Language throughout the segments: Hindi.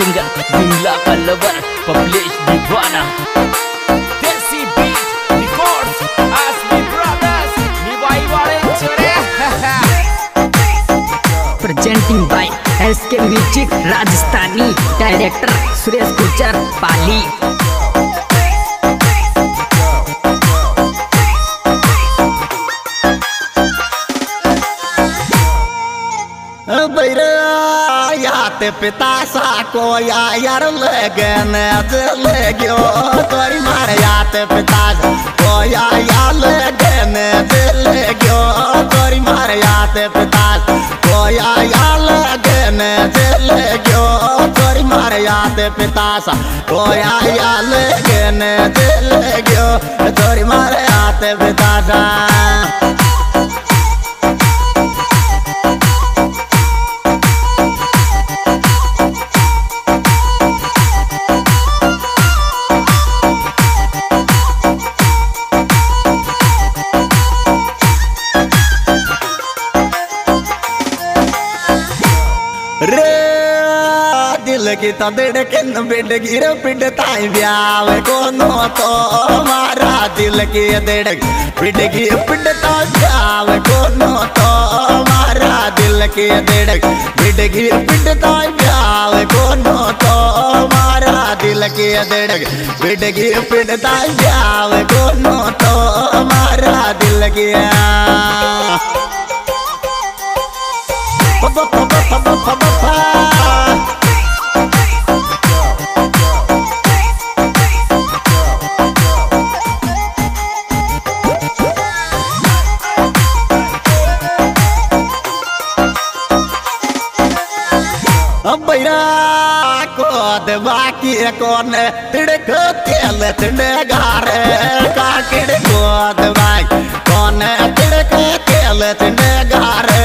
सिंगर विमला का लवर पब्लिश दीवाना देसी बीट रिकॉर्ड्स आसमी ब्रदर्स निवाई वाले छोरे presenting by S K music Rajasthani director Suresh Gurjar Pali ते पिता सा को यार लगे ने चले गयो तोरी मार यात पिता को यार लगे ने चले गयो तोरी मार यात पिता को यार लगे ने चले गयो तोरी मार यात पिता सा को यार लगे ने चले गयो तोरी मार यात पिता सा। की तदड़ किन बिड गिर पिड ताई ब्याव कोनो तो मारा दिल की दड़ पिड गिर पिड ताई ब्याव कोनो तो मारा दिल की दड़ पिड गिर पिड ताई ब्याव कोनो तो मारा दिल की दड़ पिड गिर पिड ताई ब्याव कोनो तो मारा दिल की pa बैरा कोद बाकी कोन? तिड़क तेल तिड़गारे। काकिड़ कोद बाई कोन? तिड़क तेल तिड़गारे।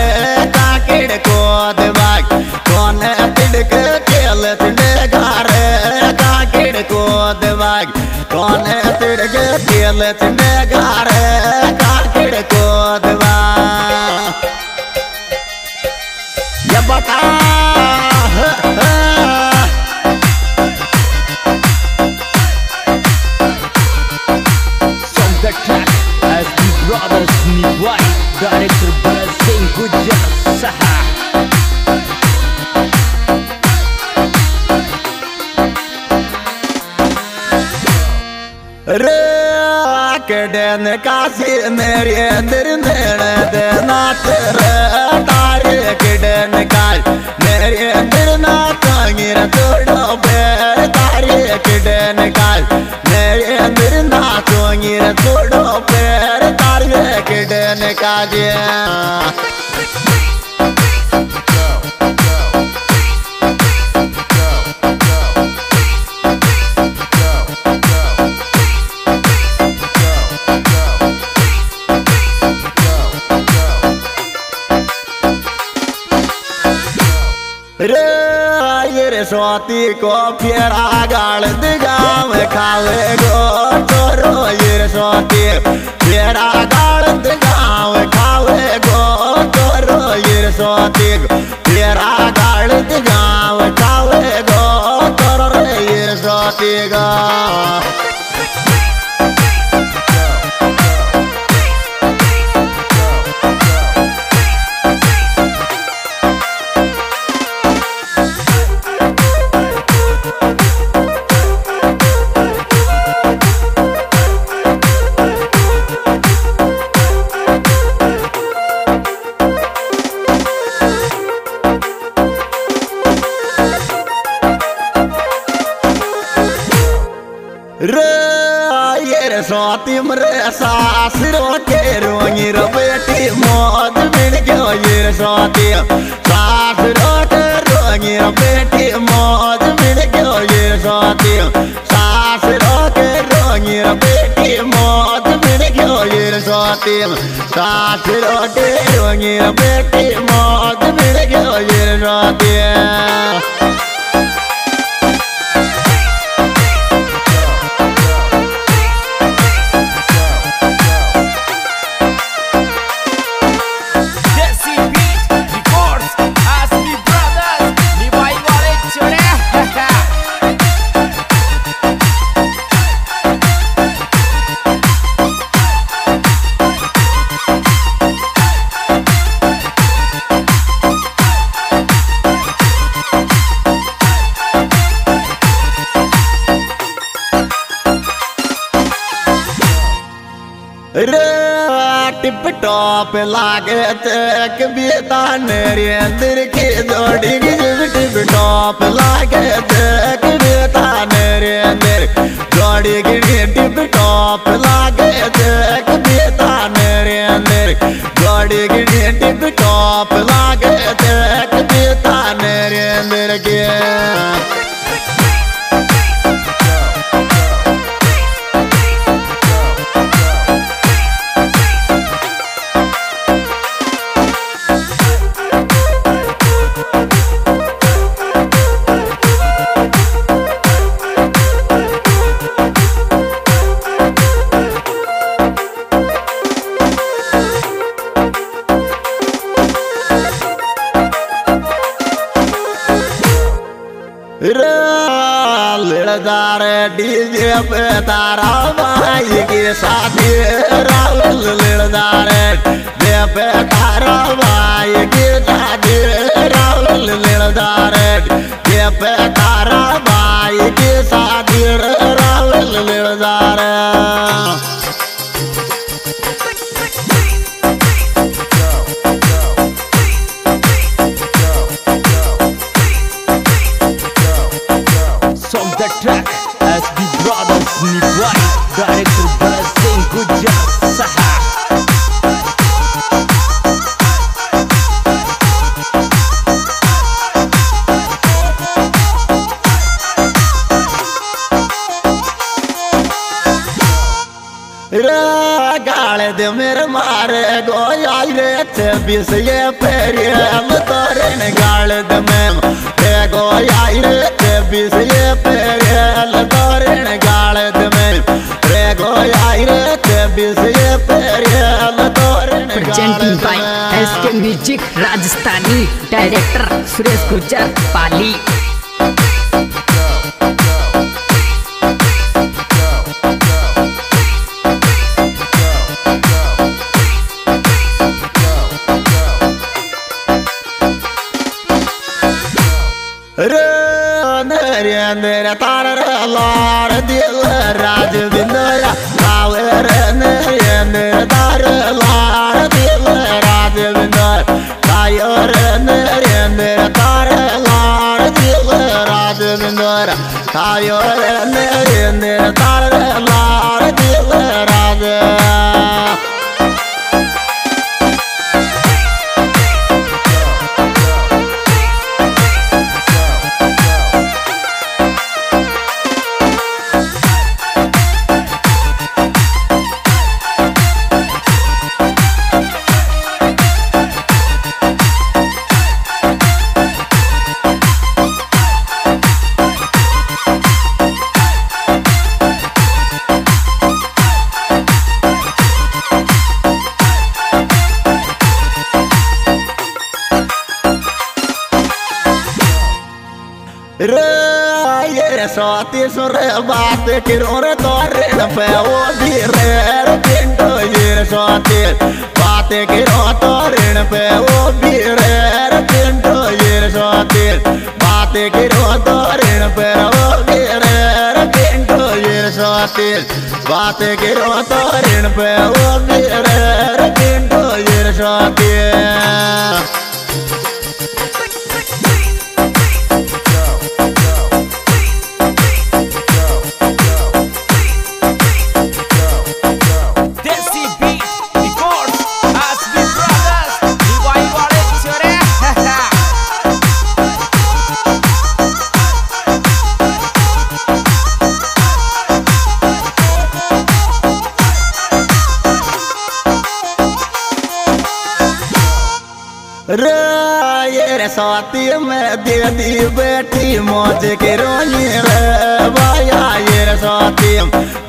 काकिड़ कोद बाई कोन? तिड़क तेल तिड़गारे। काकिड़ कोद बाई कोन? तिड़क तेल तिड़गारे। काकिड़ कोद गुजर सहा। रे आकड़न मेरे निर्णय देना तेरे तारे किड़न काल मेरे निर्णा तांगिर तोड़ो बे। तारे किड़न काल मेरे निर्णा तांगिर तोड़ो बे। तारे किड़न काल स्वाती को फेरा गाड़ दिगाम खावे गो चोरो, ये सोती फेरा गाड़ दिगाम खावे गो चोरो, ये सोती ये स्वाति मरे सासरो के रोंगी रो बेटी मौज मिल गयो ये स्वाति सासरो के रोंगी रो बेटी मौज मिल गयो ये स्वाति सासरो के रोंगी रो बेटी मौज मिल गयो ये स्वाति सासरो के रोंगी रो बेटी मौज मिल गयो ये स्वाति टॉप लागे तक बेता नरेंद्र की जोड़ी टिप टॉप लागे तक बेता नरेंद्र जोड़ी टिप टॉप लागे तक बेता नरेंद्र जोड़ी टिप टॉप তারা दे मेरे मारे गोयाई रे ते बिस ये पेरे हम तोरे ने गाले दे में रे गोयाई रे ते बिस ये पेरे हम तोरे ने गाले दे में रे गोयाई रे ते बिस ये पेरे हम तोरे ने गाले presenting दे by में SK Music नरेंद्र तार लार दिल राज बिंदरा काले रे नरेंद्र तार लार दिल राज बिंदर कायो रे नरेंद्र तार लार दिल राज बिंदर कायो रे नरेंद्र तार लार दिल राज रे ये साथी सुर बात करो रे तोरे पे वो भी रे पिंडो ये साथी बात करो तोरे पे वो भी रे पिंडो ये साथी बात करो तोरे पे वो भी रे पिंडो ये साथी बात पे वो भी रे पिंडो ये साथी में दे दी बेटी मौज के रोई रे बाया ये साथी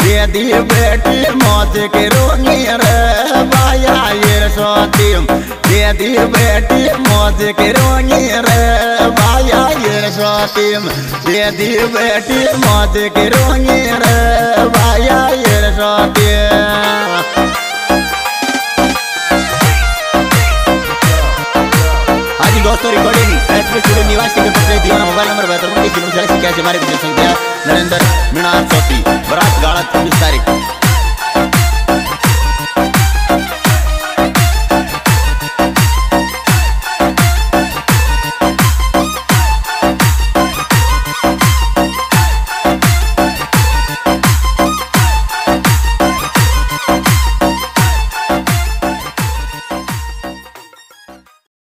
दे दी बेटी मौज के रोई रे बाया ये साथी दे दी बेटी मौज के रोई रे बाया ये साथी दे दी बेटी मौज के रोई रे बाया ये साथी। दोस्तों रिकॉर्डिंग एसपी स्टूडियो निवास सिंगर पत्र दिया मोबाइल नंबर बहत्तर उनतीस नौ चालीस इक्यासी पिछले संख्या नरेंद्र मीनार चौथी बरात गाड़ा छब्बीस तारीख